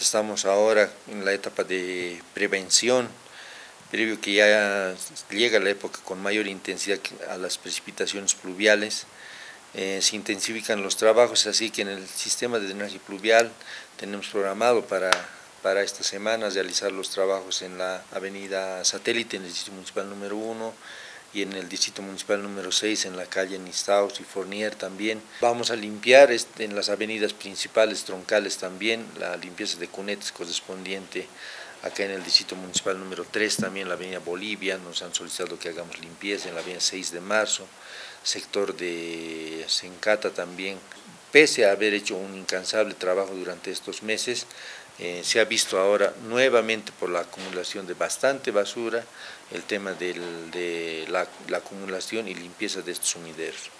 Estamos ahora en la etapa de prevención, previo que ya llega la época con mayor intensidad a las precipitaciones pluviales. Eh, se intensifican los trabajos, así que en el sistema de drenaje pluvial tenemos programado para, para esta semana realizar los trabajos en la avenida Satélite, en el distrito municipal número 1, y en el distrito municipal número 6 en la calle Nistaus y Fournier también. Vamos a limpiar en las avenidas principales troncales también, la limpieza de cunetas correspondiente acá en el distrito municipal número 3 también la avenida Bolivia, nos han solicitado que hagamos limpieza en la avenida 6 de marzo, sector de Sencata también. Pese a haber hecho un incansable trabajo durante estos meses, eh, se ha visto ahora nuevamente por la acumulación de bastante basura el tema de la, la acumulación y limpieza de estos sumideros.